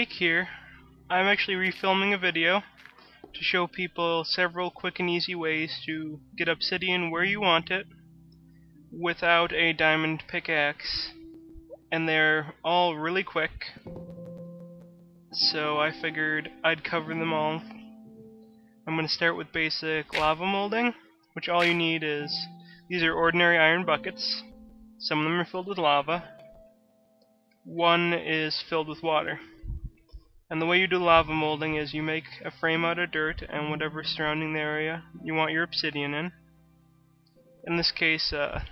Cake here. I'm actually refilming a video to show people several quick and easy ways to get obsidian where you want it without a diamond pickaxe. And they're all really quick. So I figured I'd cover them all. I'm going to start with basic lava molding, which all you need is these are ordinary iron buckets. Some of them are filled with lava. One is filled with water. And the way you do lava molding is you make a frame out of dirt and whatever surrounding the area you want your obsidian in. In this case, uh,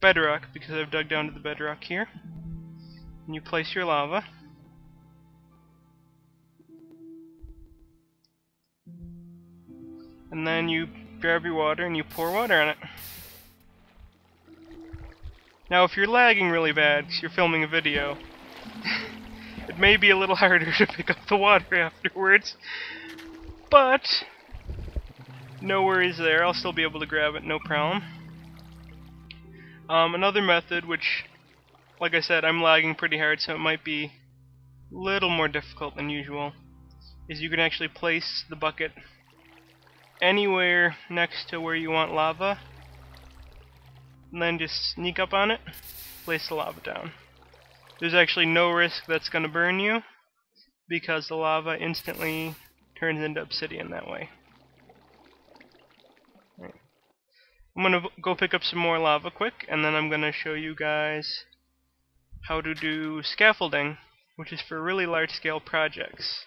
bedrock, because I've dug down to the bedrock here. And you place your lava. And then you grab your water and you pour water on it. Now if you're lagging really bad because you're filming a video, it may be a little harder to pick up the water afterwards, but no worries there, I'll still be able to grab it, no problem. Um, another method, which, like I said, I'm lagging pretty hard, so it might be a little more difficult than usual, is you can actually place the bucket anywhere next to where you want lava, and then just sneak up on it, place the lava down. There's actually no risk that's going to burn you because the lava instantly turns into obsidian that way. Right. I'm going to go pick up some more lava quick and then I'm going to show you guys how to do scaffolding which is for really large scale projects.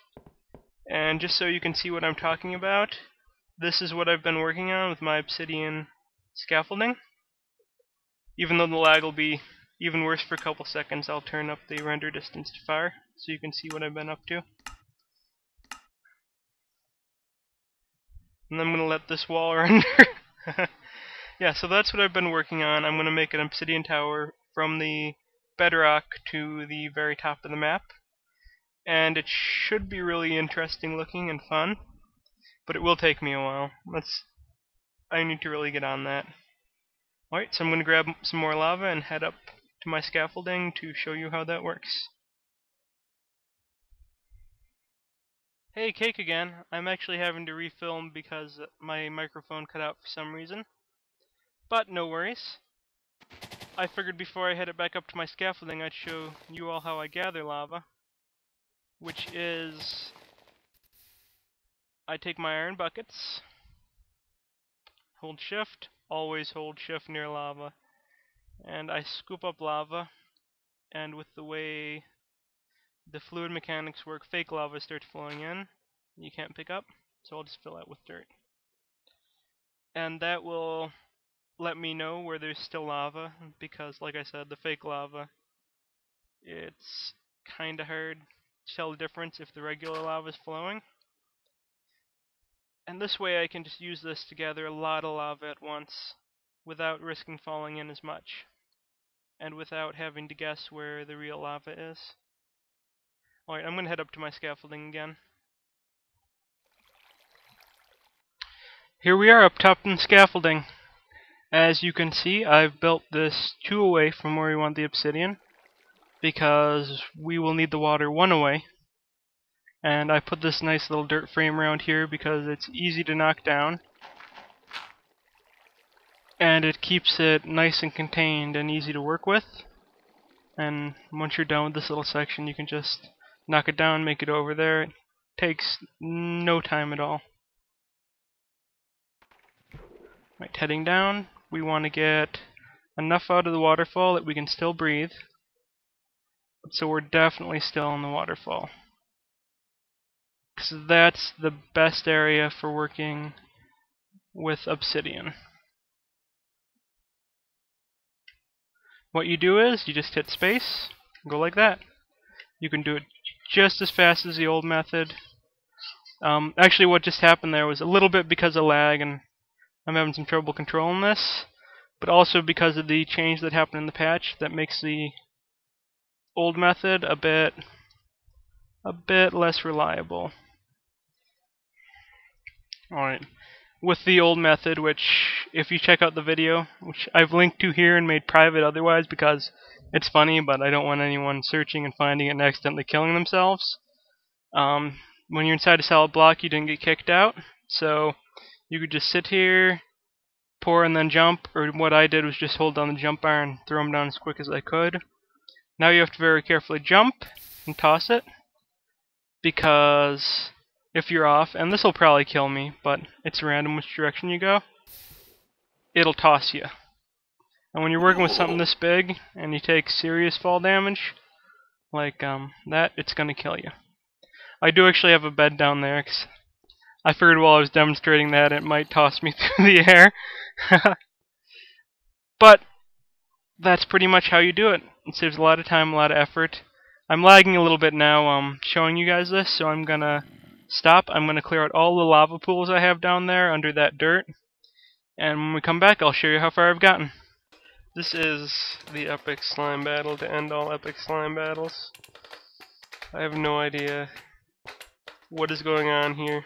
And just so you can see what I'm talking about, this is what I've been working on with my obsidian scaffolding. Even though the lag will be even worse for a couple seconds, I'll turn up the render distance to far so you can see what I've been up to. And I'm going to let this wall render. yeah, so that's what I've been working on. I'm going to make an obsidian tower from the bedrock to the very top of the map. And it should be really interesting looking and fun. But it will take me a while. Let's I need to really get on that. Alright, so I'm going to grab some more lava and head up to my scaffolding to show you how that works. Hey, Cake again. I'm actually having to refilm because my microphone cut out for some reason. But no worries. I figured before I head it back up to my scaffolding I'd show you all how I gather lava. Which is... I take my iron buckets, hold shift, always hold shift near lava, and I scoop up lava and with the way the fluid mechanics work fake lava starts flowing in you can't pick up so I'll just fill it with dirt. And that will let me know where there's still lava because like I said the fake lava it's kinda hard to tell the difference if the regular lava is flowing. And this way I can just use this to gather a lot of lava at once without risking falling in as much and without having to guess where the real lava is. Alright, I'm going to head up to my scaffolding again. Here we are up top in scaffolding. As you can see, I've built this two away from where we want the obsidian because we will need the water one away. And I put this nice little dirt frame around here because it's easy to knock down and it keeps it nice and contained and easy to work with. And once you're done with this little section you can just knock it down make it over there. It takes no time at all. Right heading down we want to get enough out of the waterfall that we can still breathe. So we're definitely still in the waterfall. Because that's the best area for working with obsidian What you do is you just hit space, go like that. You can do it just as fast as the old method. Um, actually, what just happened there was a little bit because of lag, and I'm having some trouble controlling this, but also because of the change that happened in the patch that makes the old method a bit a bit less reliable. Alright with the old method, which if you check out the video, which I've linked to here and made private otherwise because it's funny, but I don't want anyone searching and finding it and accidentally killing themselves. Um, when you're inside a solid block, you didn't get kicked out, so you could just sit here, pour and then jump, or what I did was just hold down the jump bar and throw them down as quick as I could. Now you have to very carefully jump and toss it, because if you're off, and this will probably kill me, but it's random which direction you go, it'll toss you. And when you're working with something this big, and you take serious fall damage, like um, that, it's going to kill you. I do actually have a bed down there, cause I figured while I was demonstrating that it might toss me through the air. but that's pretty much how you do it. It saves a lot of time, a lot of effort. I'm lagging a little bit now um, showing you guys this, so I'm going to stop. I'm going to clear out all the lava pools I have down there under that dirt. And when we come back, I'll show you how far I've gotten. This is the epic slime battle to end all epic slime battles. I have no idea what is going on here.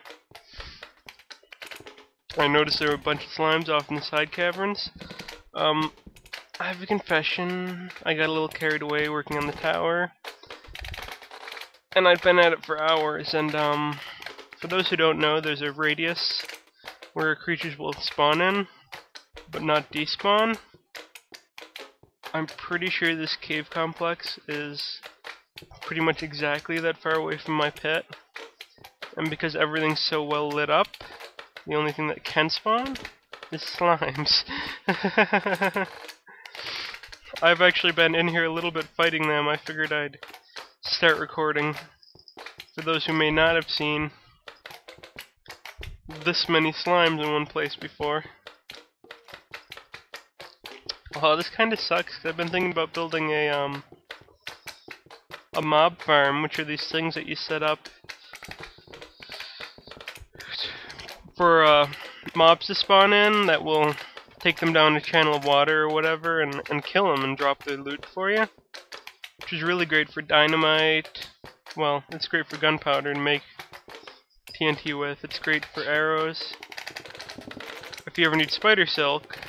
I noticed there were a bunch of slimes off in the side caverns. Um, I have a confession. I got a little carried away working on the tower. And I've been at it for hours, and um, for those who don't know, there's a radius where creatures will spawn in, but not despawn. I'm pretty sure this cave complex is pretty much exactly that far away from my pit. And because everything's so well lit up, the only thing that can spawn is slimes. I've actually been in here a little bit fighting them. I figured I'd start recording. For those who may not have seen this many slimes in one place before. Oh, this kind of sucks. i I've been thinking about building a um a mob farm, which are these things that you set up for uh, mobs to spawn in that will take them down a channel of water or whatever and, and kill them and drop their loot for you. Which is really great for dynamite. Well, it's great for gunpowder to make TNT with. It's great for arrows. If you ever need spider silk,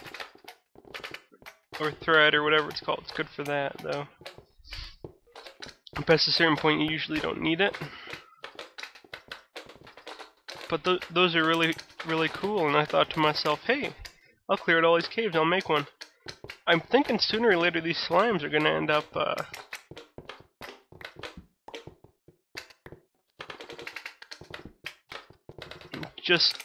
or thread, or whatever it's called, it's good for that, though. Past a certain point, you usually don't need it but th those are really, really cool, and I thought to myself, hey, I'll clear out all these caves, I'll make one. I'm thinking sooner or later these slimes are going to end up, uh, just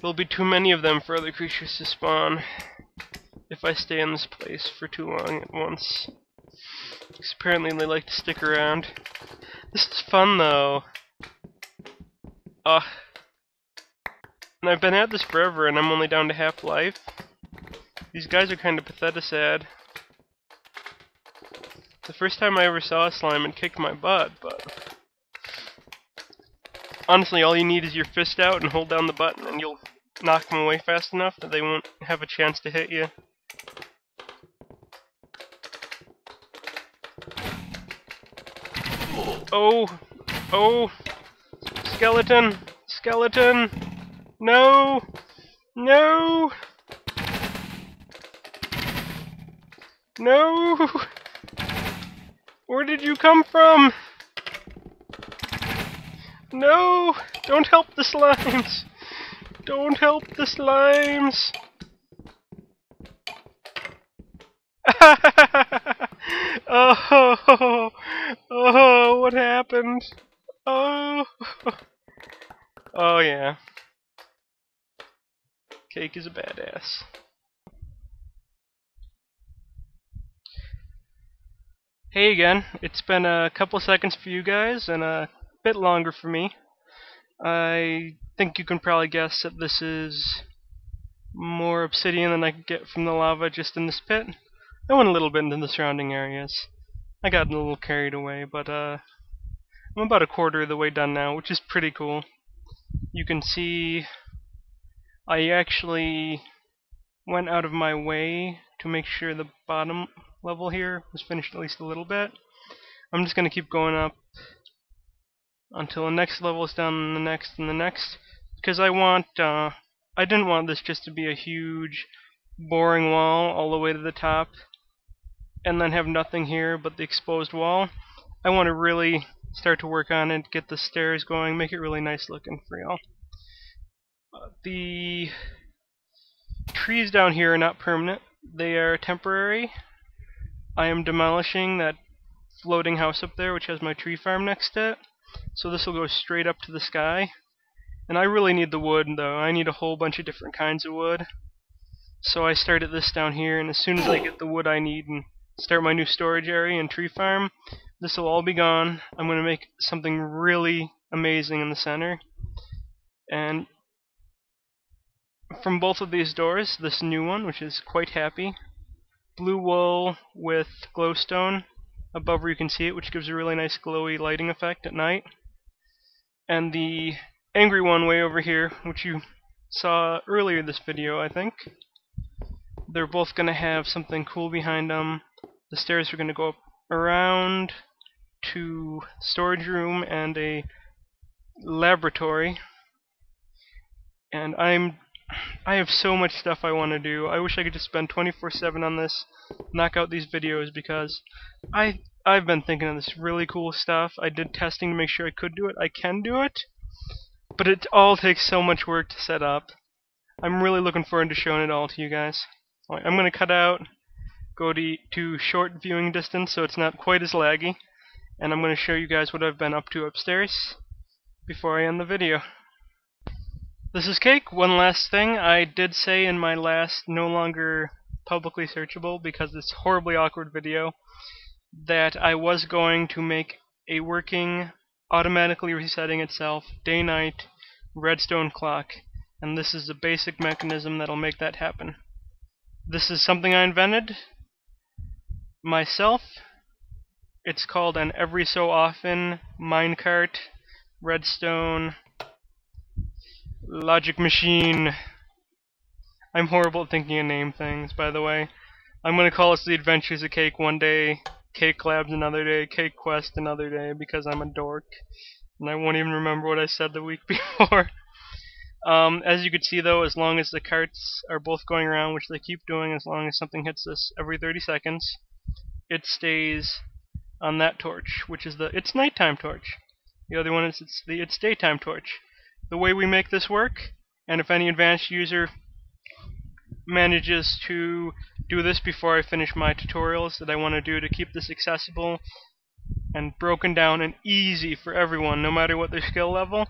there'll be too many of them for other creatures to spawn if I stay in this place for too long at once. Because apparently they like to stick around. This is fun though. Uh, and I've been at this forever, and I'm only down to half life. These guys are kind of pathetic sad. The first time I ever saw a slime, it kicked my butt, but... Honestly, all you need is your fist out and hold down the button, and you'll knock them away fast enough that they won't have a chance to hit you. Oh! Oh! Skeleton! Skeleton! No! No! No! Where did you come from? No! Don't help the slimes! Don't help the slimes! oh, oh, what happened? Oh. Oh yeah. Cake is a badass. Hey again, it's been a couple seconds for you guys and a bit longer for me. I think you can probably guess that this is more obsidian than I could get from the lava just in this pit. I went a little bit into the surrounding areas. I got a little carried away, but uh, I'm about a quarter of the way done now, which is pretty cool you can see I actually went out of my way to make sure the bottom level here was finished at least a little bit. I'm just going to keep going up until the next level is done and the next and the next because I want uh, I didn't want this just to be a huge boring wall all the way to the top and then have nothing here but the exposed wall. I want to really start to work on it, get the stairs going, make it really nice looking for y'all. Uh, the trees down here are not permanent, they are temporary. I am demolishing that floating house up there which has my tree farm next to it. So this will go straight up to the sky. And I really need the wood though. I need a whole bunch of different kinds of wood. So I started this down here and as soon as I get the wood I need and start my new storage area and tree farm, this will all be gone. I'm going to make something really amazing in the center. And from both of these doors, this new one, which is quite happy, blue wool with glowstone above where you can see it, which gives a really nice glowy lighting effect at night. And the angry one way over here, which you saw earlier this video, I think. They're both going to have something cool behind them. The stairs are going to go up around to storage room and a laboratory. And I'm I have so much stuff I want to do. I wish I could just spend 24/7 on this, knock out these videos because I I've been thinking of this really cool stuff. I did testing to make sure I could do it. I can do it, but it all takes so much work to set up. I'm really looking forward to showing it all to you guys. I'm going to cut out, go to, to short viewing distance so it's not quite as laggy, and I'm going to show you guys what I've been up to upstairs before I end the video. This is Cake. One last thing. I did say in my last no longer publicly searchable because it's horribly awkward video that I was going to make a working automatically resetting itself day-night redstone clock and this is the basic mechanism that'll make that happen. This is something I invented myself. It's called an every so often minecart redstone Logic Machine. I'm horrible at thinking of name things, by the way. I'm gonna call this The Adventures of Cake one day, Cake Labs another day, Cake Quest another day, because I'm a dork. And I won't even remember what I said the week before. um, as you can see though, as long as the carts are both going around, which they keep doing as long as something hits this every 30 seconds, it stays on that torch, which is the it's nighttime torch. The other one is it's the it's daytime torch the way we make this work. And if any advanced user manages to do this before I finish my tutorials that I want to do to keep this accessible and broken down and easy for everyone, no matter what their skill level,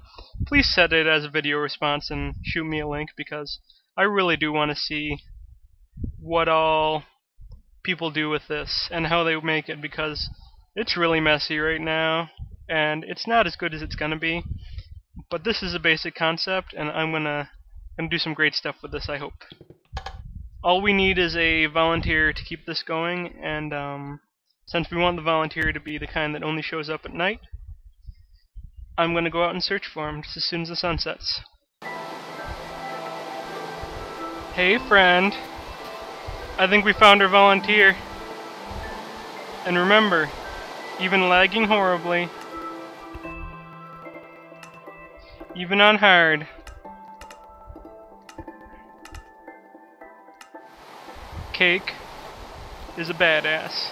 please set it as a video response and shoot me a link because I really do want to see what all people do with this and how they make it because it's really messy right now and it's not as good as it's going to be. But this is a basic concept, and I'm gonna, gonna do some great stuff with this, I hope. All we need is a volunteer to keep this going, and um, since we want the volunteer to be the kind that only shows up at night, I'm gonna go out and search for him just as soon as the sun sets. Hey friend, I think we found our volunteer. And remember, even lagging horribly, Even on hard. Cake is a badass.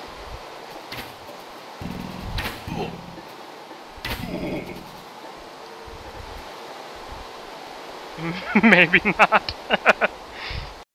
Maybe not.